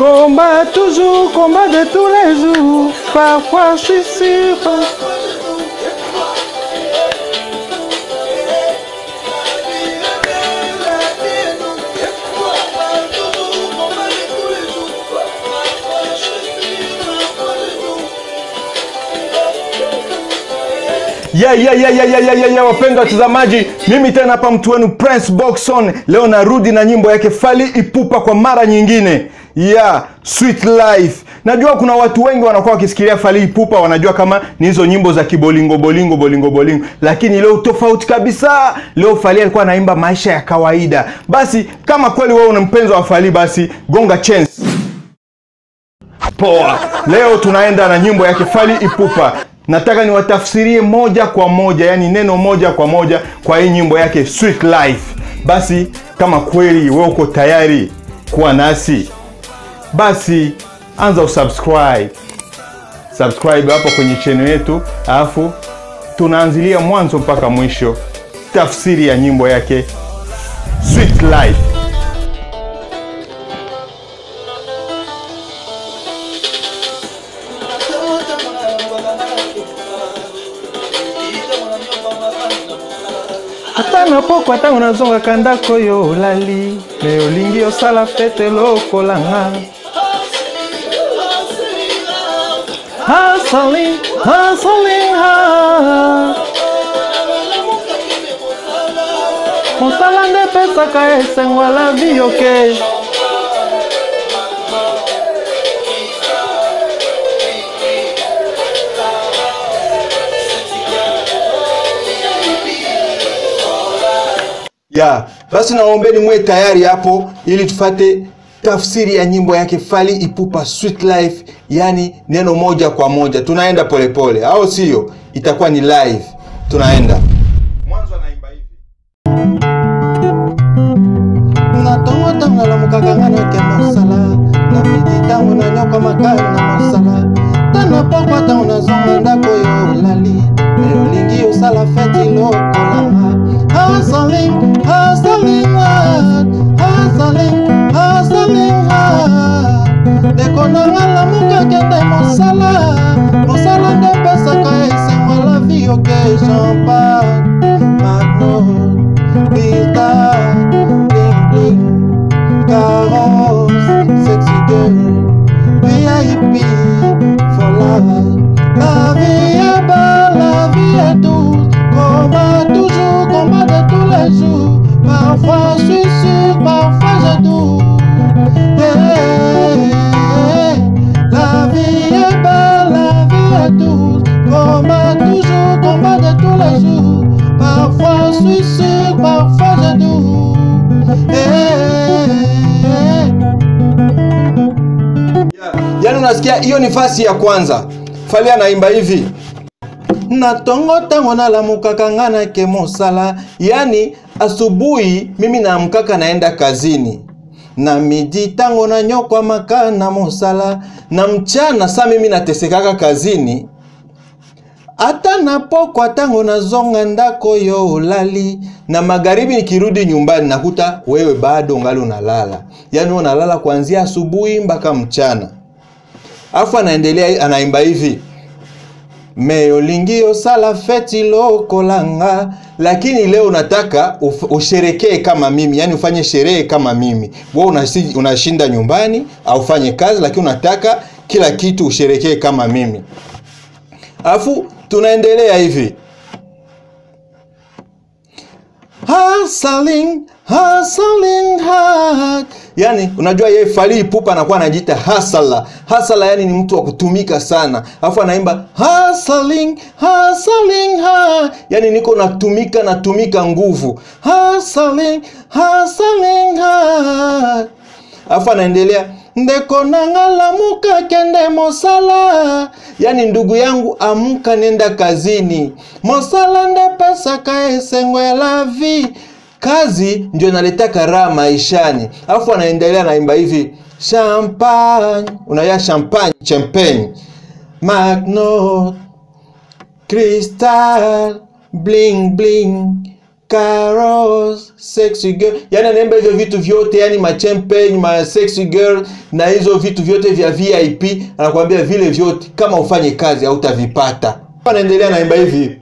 Combat toujours, combat de tous les jours. Parfois je suis sûr. Yeah, yeah, yeah, yeah, yeah, yeah, ya yeah. Wapendwa watazamaji, mimi tena hapa mtu wenu Prince Boxon, leo narudi na nyimbo yake Fally Ipupa kwa mara nyingine ya Sweet Life. Najua kuna watu wengi wanakuwa wakisikilia Fally Ipupa wanajua kama ni hizo nyimbo za kibolingo bolingo bolingo bolingo, lakini leo tofauti kabisa. Leo Fally alikuwa anaimba maisha ya kawaida. Basi kama kweli wewe una mpenzi wa Fally, basi gonga chance Poa. Leo tunaenda na nyimbo yake Fally Ipupa. Nataka niwatafsirie moja kwa moja, yani neno moja kwa moja kwa hii nyimbo yake Sweet Life. Basi kama kweli wewe uko tayari kuwa nasi, basi anza usubscribe, subscribe hapo kwenye channel yetu, alafu tunaanzilia mwanzo mpaka mwisho, tafsiri ya nyimbo yake Sweet Life. ata na poko ntango nazongaka ndako yo olali me olingi osala fete lokolanga hasali hasali ha mosala nde epesaka esengo la vi yoke ya basi naombeni mwe tayari hapo ili tufate tafsiri ya nyimbo yake Fally Ipupa Sweet Life, yani neno moja kwa moja. Tunaenda polepole, au sio? Itakuwa ni live, tunaenda mwanzo. Anaimba hivi natongo noke mosala na ntango nanyoka makala nanganga mokokende mosala mosala nde epesaka esengo la vie oke champar mano birta blingbling caros sexide vip folar douceur, parfois jaloux. Eh, eh, eh. Yaani unasikia hiyo ni fasi ya kwanza. Fali anaimba hivi. Natongota ngonalamukakaganake mosala, yaani asubuhi mimi naamkaka naenda kazini. Na midi tango nanyokwa maka na mosala, na mchana saa mimi natesekaka kazini ata na pokwa tango nazonga ndako yo olali na magharibi nikirudi nyumbani nakuta wewe bado ngali unalala wewe unalala kuanzia asubuhi mpaka mchana. Afu anaendelea anaimba hivi. Meyolingio sala feti lokolanga lakini leo unataka usherekee kama mimi yani ufanye sherehe kama mimi. Wewe unashinda nyumbani au ufanye kazi lakini unataka kila kitu usherekee kama mimi. Alafu tunaendelea hivi. Hustling hustling hard. Yani unajua yeye Fally Ipupa anakuwa anajiita hasala hasala yani ni mtu wa kutumika sana. Alafu anaimba hustling hustling hard. Yani niko natumika natumika nguvu. Hustling hustling hard. Alafu anaendelea ndeko nanga kende mosala. Yani ndugu yangu amka nenda kazini. Mosala nde pesaka esengo ya la vie kazi ndio inaletaka raha maishani. Alafu anaendelea naimba hivi champagne. Unaya champagne champagne. Magnot crystal bling bling caros sexy girl. Yani anaimba hivyo vitu vyote yani ma champagne, ma sexy girl na hizo vitu vyote vya vip anakuambia vile vyote. Kama ufanye kazi hautavipata. Anaendelea naimba hivi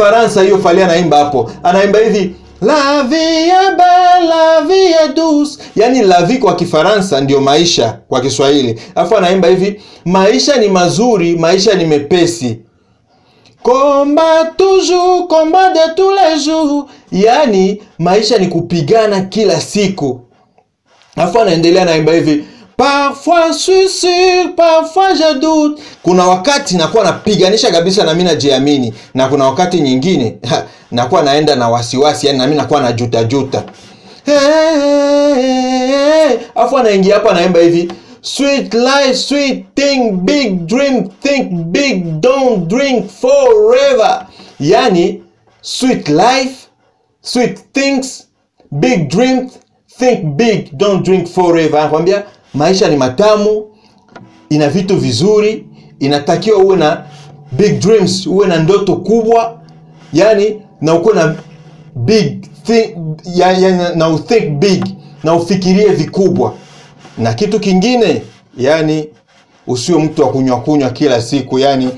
kifaransa hiyo fali anaimba hapo. Anaimba hivi la vie belle la vie douce. Yani la vie kwa kifaransa ndio maisha kwa kiswahili. Alafu anaimba hivi maisha ni mazuri maisha ni mepesi. Combat toujours combat de tous les jours. Yani maisha ni kupigana kila siku. Alafu anaendelea naimba hivi parfois sûr parfois je doute kuna wakati nakuwa napiganisha kabisa na mi najiamini na kuna wakati nyingine nakuwa naenda na wasiwasi yani nami nakuwa najutajuta afu anaingia hapa anaimba hivi sweet life sweet thing big dream think big don't drink forever. Yani sweet life sweet things big dream, think big don't drink forever. Anakwambia maisha ni matamu ina vitu vizuri inatakiwa uwe na big dreams uwe na ndoto kubwa yani na ukuwe na big think, ya, ya, na uthink big na ufikirie vikubwa. Na kitu kingine yani usio mtu wa kunywa kunywa kila siku yani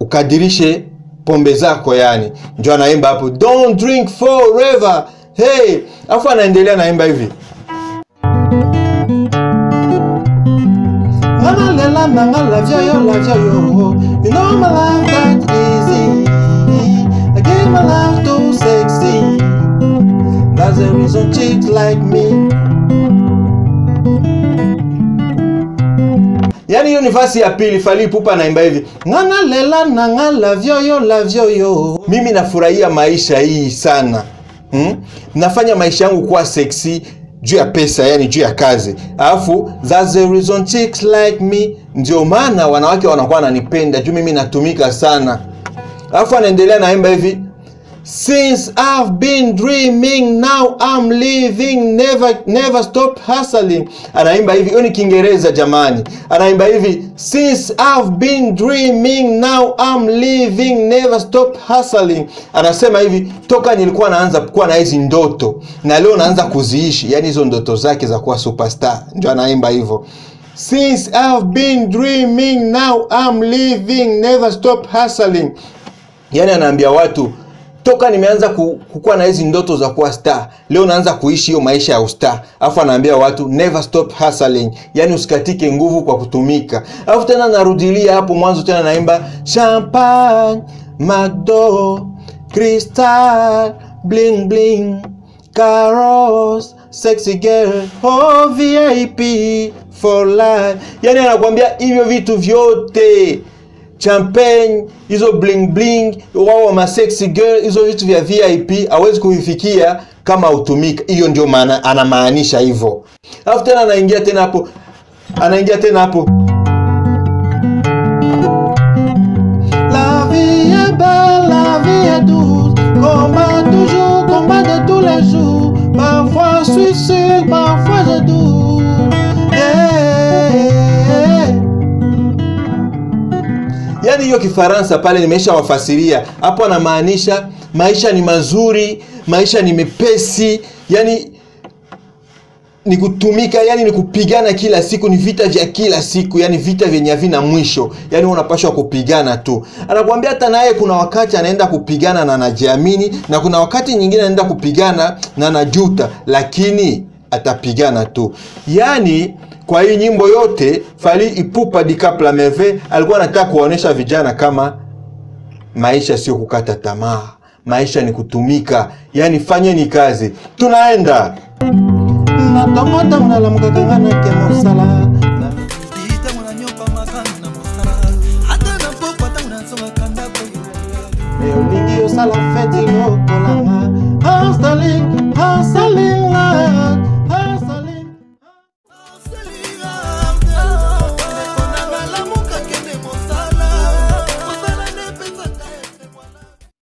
ukadirishe pombe zako yani. Njo anaimba hapo don't drink forever. Hey afu anaendelea naimba hivi Nana lela nanga love yo You know my easy. I gave my to sexy. That's the reason chicks like me. Yaani hiyo ni ya pili fali pupa naimba hivi. Ngana lela lavyoyo mimi nafurahia maisha hii sana. Hmm? nafanya maisha yangu kuwa seksi juu ya pesa yani juu ya kazi. Alafu that's the reason chicks like me. Ndio maana wanawake wanakuwa wananipenda. Juu mimi natumika sana. Alafu anaendelea naimba hivi Since I've been dreaming now I'm living never never stop hustling. Anaimba hivi, hiyo ni Kiingereza jamani. Anaimba hivi, since I've been dreaming now I'm living never stop hustling. Anasema hivi, toka nilikuwa naanza kuwa na hizi ndoto na leo naanza kuziishi, yani hizo ndoto zake za kuwa superstar. Ndio anaimba hivyo. Since I've been dreaming now I'm living never stop hustling. Yani anaambia watu toka nimeanza ku- kukuwa na hizi ndoto za kuwa star leo naanza kuishi hiyo maisha ya ustar. Alafu anaambia watu never stop hustling. Yani usikatike nguvu kwa kutumika. Alafu tena narudilia hapo mwanzo tena naimba champagne macdo crystal bling bling caros sexy girl oh vip for life. Yani anakuambia hivyo vitu vyote champagne hizo bling bling wao ma sexy girl hizo vitu vya vip hawezi kuvifikia kama utumika hiyo ndio maana anamaanisha hivyo. Alafu tena anaingia tena hapo anaingia tena hapo yaani hiyo kifaransa pale nimesha wafasiria hapo anamaanisha maisha ni mazuri maisha ni mepesi yani ni kutumika yani ni kupigana kila siku ni vita vya kila siku yani vita vyenye havina mwisho yani unapashwa kupigana tu. Anakuambia hata naye kuna wakati anaenda kupigana na anajiamini na kuna wakati nyingine anaenda kupigana na anajuta lakini atapigana tu. Yani kwa hii nyimbo yote fali ipupa dikapla meve alikuwa anataka kuwaonyesha vijana kama maisha sio kukata tamaa maisha ni kutumika yani fanyeni kazi. Tunaenda. Natongotongo nalamukaka nga nake mosala. Na ntango nanyopamaka na mosala. Ata na pokwa ntango nazongaka ndako yo me olingi osala feti lokolanga hasta nalingi